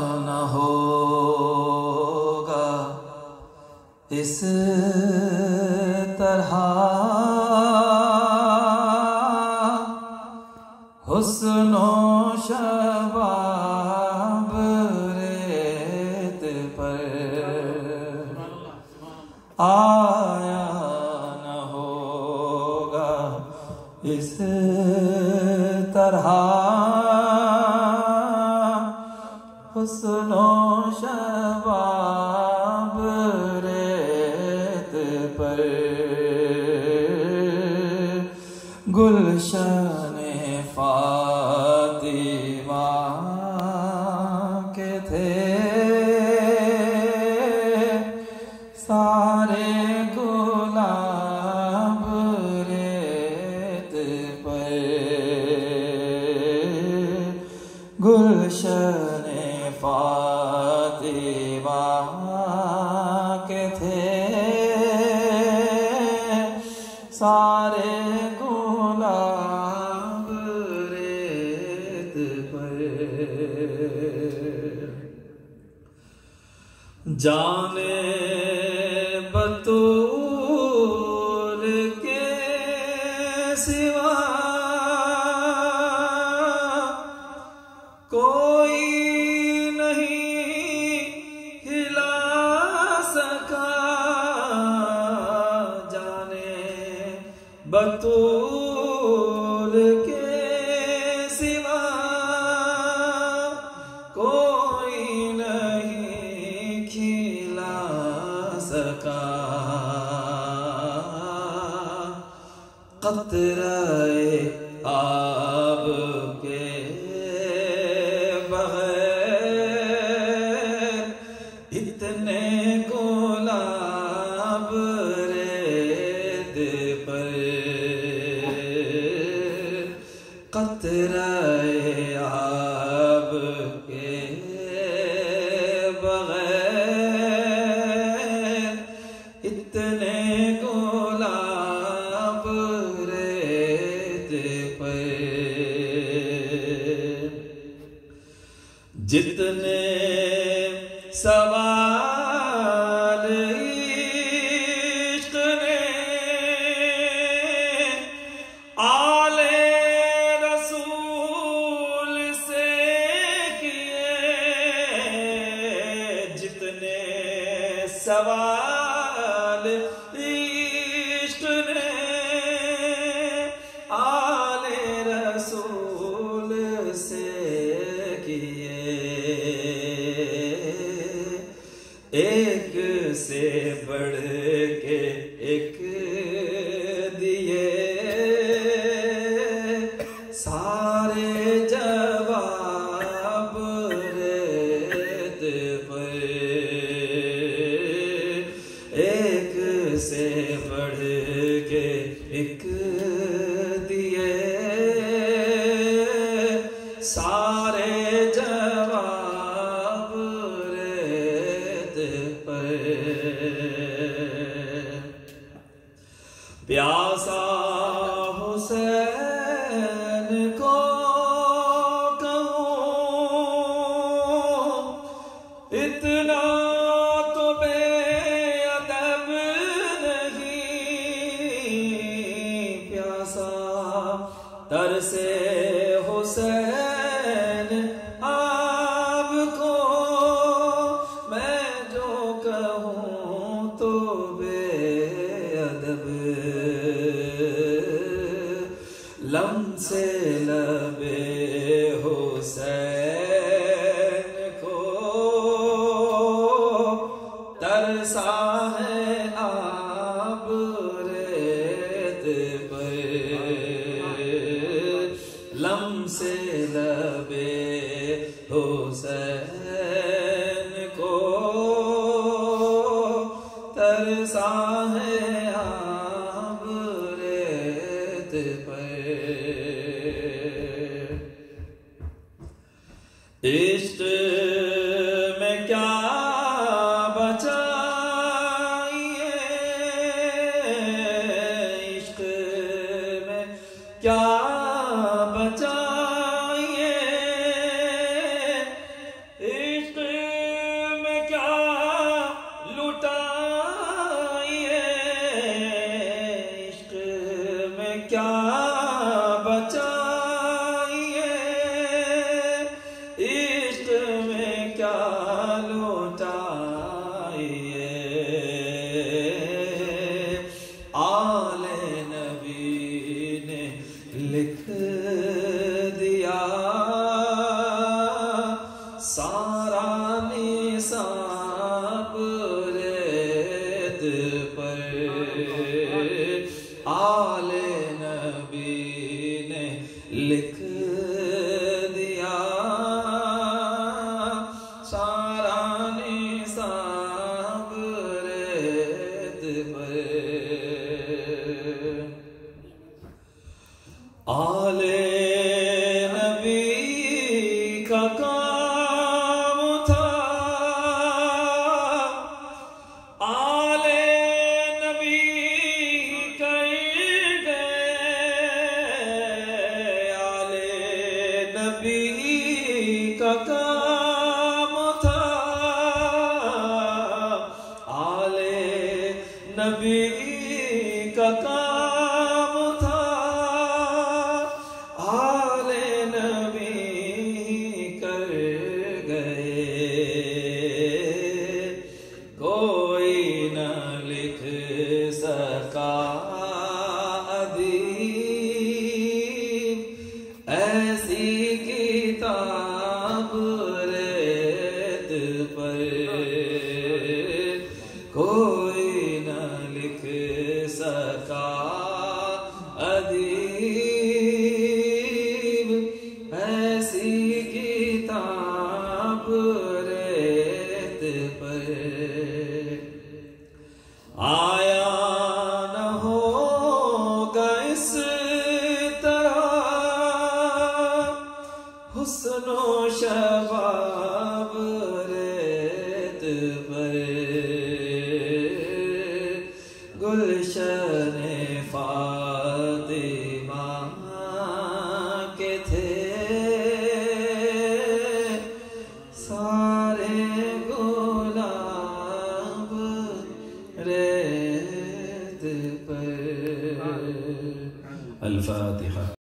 न होगा इस तरह। हुस्नो शबाब हुस्नो शबाब रेत पर। गुलशन फातिमा के थे। सारे गुलाब रेत पर। गुलशन के थे सारे गुलाब रेत पर जाने आब के बगैर इतने कतराए जितने सवाल एक दिए सारे जवाब रेत पर। प्यासा हुसैन तरसे हुसैन, आपको मैं जो कहूँ तो बेअदब। लम से लबे हुसैन को तरसा है तरसा है आप रेत पर। इश्क में क्या बचाइए इश्क में क्या किताब रेत पर। कोई न लिख सका अदीब ऐसी हुस्नो शबाब रेत पर। गुलशन फातिमा के थे।